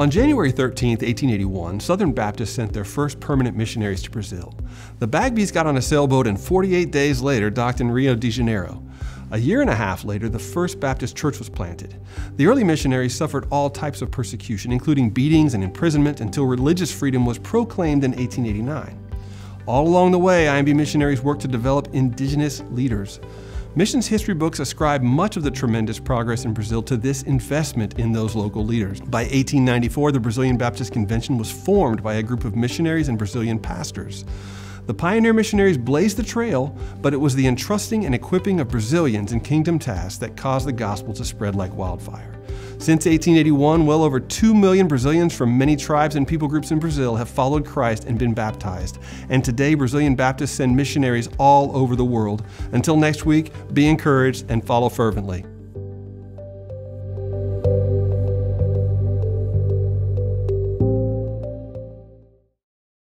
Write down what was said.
On January 13, 1881, Southern Baptists sent their first permanent missionaries to Brazil. The Bagbys got on a sailboat and 48 days later docked in Rio de Janeiro. A year and a half later, the First Baptist Church was planted. The early missionaries suffered all types of persecution, including beatings and imprisonment, until religious freedom was proclaimed in 1889. All along the way, IMB missionaries worked to develop indigenous leaders. Missions history books ascribe much of the tremendous progress in Brazil to this investment in those local leaders. By 1894, the Brazilian Baptist Convention was formed by a group of missionaries and Brazilian pastors. The pioneer missionaries blazed the trail, but it was the entrusting and equipping of Brazilians in kingdom tasks that caused the gospel to spread like wildfire. Since 1881, well over 2 million Brazilians from many tribes and people groups in Brazil have followed Christ and been baptized. And today, Brazilian Baptists send missionaries all over the world. Until next week, be encouraged and follow fervently.